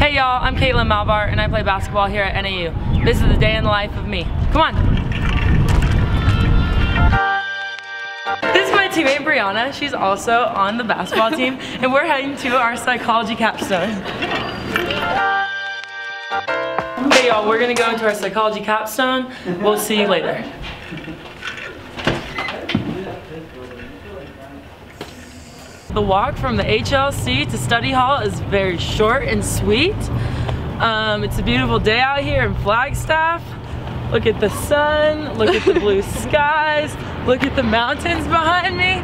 Hey y'all, I'm Caitlin Malvar and I play basketball here at NAU. This is the day in the life of me. Come on. This is my teammate Brianna. She's also on the basketball team and we're heading to our psychology capstone. Hey y'all, we're gonna go into our psychology capstone. We'll see you later. The walk from the HLC to study hall is very short and sweet. Um, it's a beautiful day out here in Flagstaff. Look at the sun, look at the blue skies, look at the mountains behind me.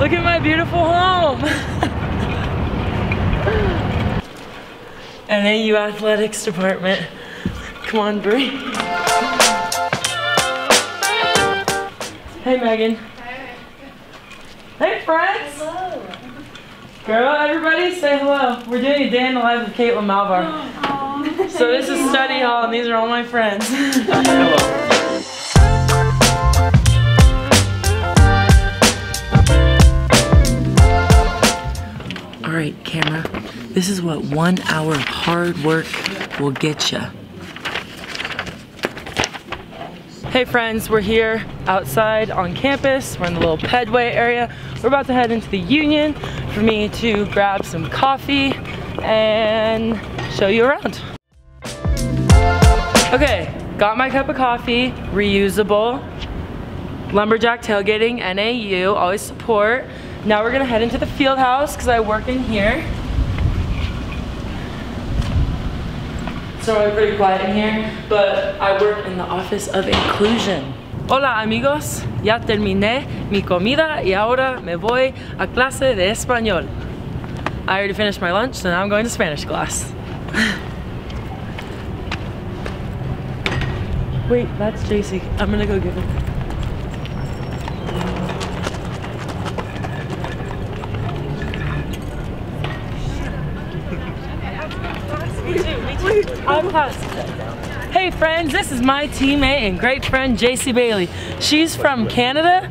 Look at my beautiful home. NAU Athletics Department. Come on, Brie. Hey, Megan. Hey, friends. Hello. Girl, everybody say hello. We're doing a day in the life of Caitlin Malvar. So this is study hall and these are all my friends. hello. all right, camera. This is what one hour of hard work will get you. Hey friends, we're here outside on campus. We're in the little pedway area. We're about to head into the Union for me to grab some coffee and show you around. Okay, got my cup of coffee, reusable. Lumberjack tailgating, NAU, always support. Now we're gonna head into the field house because I work in here. So I'm pretty quiet in here, but I work in the office of inclusion. Hola amigos, ya terminé mi comida y ahora me voy a clase de español. I already finished my lunch, so now I'm going to Spanish class. Wait, that's JC. I'm gonna go give him. I'm class. Hey friends, this is my teammate and great friend JC Bailey. She's from Canada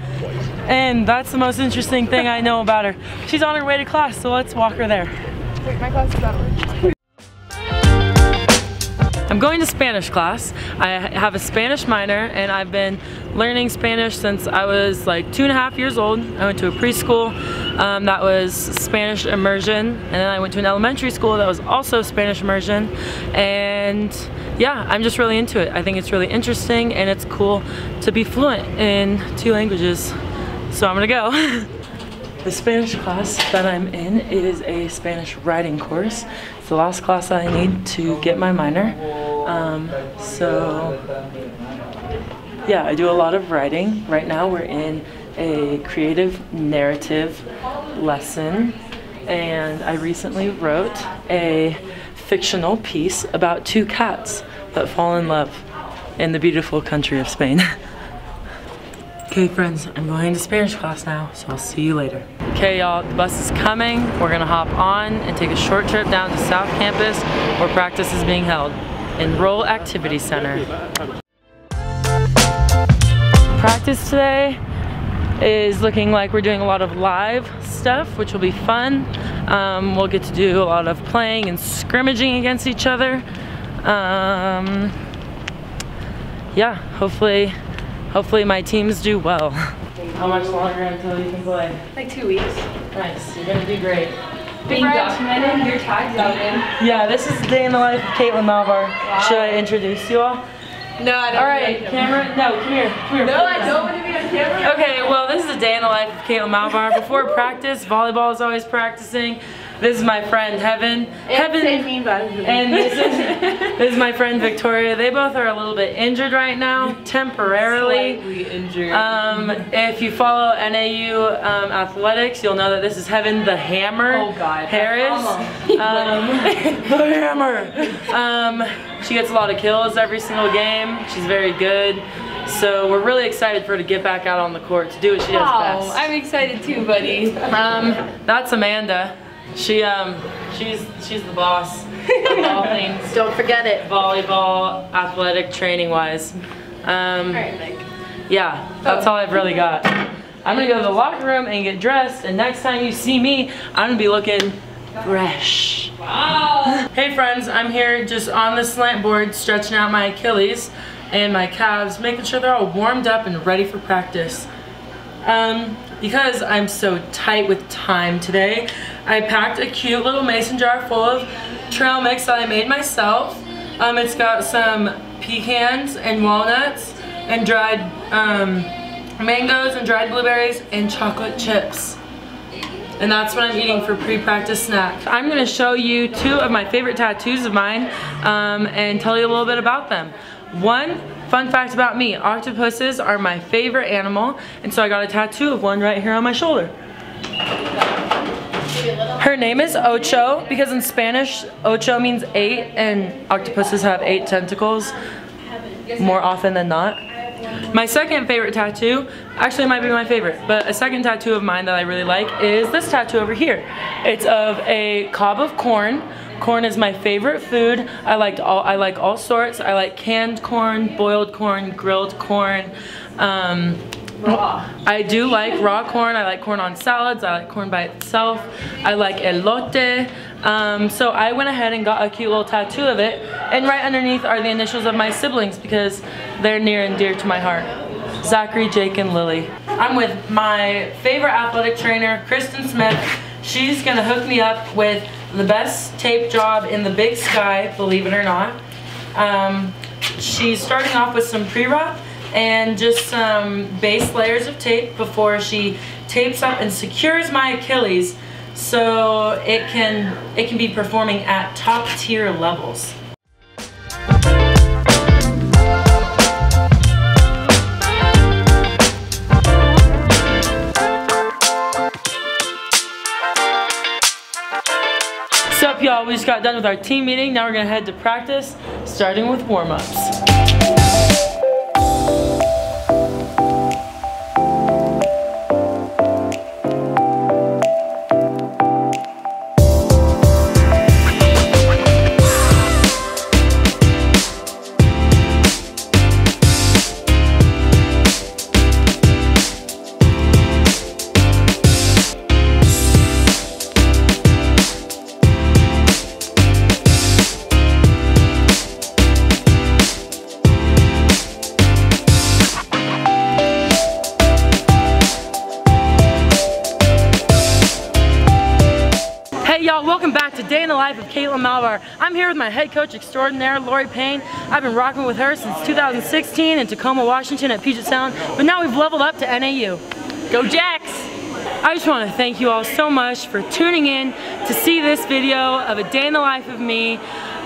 and that's the most interesting thing I know about her. She's on her way to class, so let's walk her there. My class is. I'm going to Spanish class. I have a Spanish minor and I've been learning Spanish since I was like two and a half years old. I went to a preschool um, that was Spanish immersion and then I went to an elementary school that was also Spanish immersion and yeah, I'm just really into it. I think it's really interesting and it's cool to be fluent in two languages. So I'm gonna go. The Spanish class that I'm in is a Spanish writing course. It's the last class I need to get my minor. Um, so yeah, I do a lot of writing. Right now we're in a creative narrative lesson and I recently wrote a fictional piece about two cats that fall in love in the beautiful country of Spain. Okay friends, I'm going to Spanish class now, so I'll see you later. Okay y'all, the bus is coming. We're gonna hop on and take a short trip down to South Campus where practice is being held. Enroll Activity Center. Practice today is looking like we're doing a lot of live stuff, which will be fun. Um, we'll get to do a lot of playing and scrimmaging against each other. Um, yeah, hopefully Hopefully my teams do well. How much longer until you can play? Like two weeks. Nice, you're gonna do great. Being documented, your tags out in. Yeah, this is the day in the life of Caitlin Malvar. Wow. Should I introduce you all? No, I don't. All right, camera. No, come here. Come here. No, I don't want to be on camera. Okay, well, this is a day in the life of Caitlin Malvar. Before practice, volleyball is always practicing. This is my friend Heaven. Heaven and this is, this is my friend Victoria. They both are a little bit injured right now, temporarily. Slightly injured. Um, if you follow NAU um, athletics, you'll know that this is Heaven the Hammer. Oh God. Harris. Um, the Hammer. Um, she gets a lot of kills every single game. She's very good. So we're really excited for her to get back out on the court to do what she does Oh, best. I'm excited too, buddy. Um, that's Amanda. She um, she's she's the boss of all things Don't forget it. volleyball, athletic, training wise. Um, yeah, that's all I've really got. I'm gonna go to the locker room and get dressed, and next time you see me, I'm gonna be looking fresh. Wow. Hey friends, I'm here just on the slant board stretching out my Achilles and my calves, making sure they're all warmed up and ready for practice. Um, because I'm so tight with time today, I packed a cute little mason jar full of trail mix that I made myself. Um, it's got some pecans and walnuts and dried um, mangoes and dried blueberries and chocolate chips. And that's what I'm eating for pre-practice snack. I'm gonna show you two of my favorite tattoos of mine um, and tell you a little bit about them. One, fun fact about me, octopuses are my favorite animal and so I got a tattoo of one right here on my shoulder. Her name is Ocho because in Spanish, ocho means eight and octopuses have eight tentacles more often than not. My second favorite tattoo, actually might be my favorite, but a second tattoo of mine that I really like is this tattoo over here. It's of a cob of corn. Corn is my favorite food. I like all I like all sorts. I like canned corn, boiled corn, grilled corn. Um, I do like raw corn. I like corn on salads. I like corn by itself. I like elote. Um, so I went ahead and got a cute little tattoo of it. And right underneath are the initials of my siblings because they're near and dear to my heart. Zachary, Jake, and Lily. I'm with my favorite athletic trainer, Kristen Smith. She's gonna hook me up with the best tape job in the big sky, believe it or not. Um, she's starting off with some pre-wrap and just some base layers of tape before she tapes up and secures my Achilles so it can it can be performing at top tier levels. What's up y'all? We just got done with our team meeting. Now we're gonna head to practice, starting with warm-ups. Life of Caitlin Malvar. I'm here with my head coach extraordinaire, Loree Payne. I've been rocking with her since 2016 in Tacoma, Washington at Puget Sound, but now we've leveled up to NAU. Go Jacks! I just want to thank you all so much for tuning in to see this video of a day in the life of me.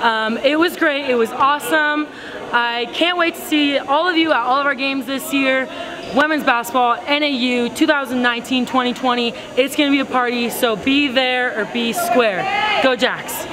Um, it was great, it was awesome. I can't wait to see all of you at all of our games this year women's basketball, NAU 2019-2020. It's gonna be a party, so be there or be square. Go Jacks.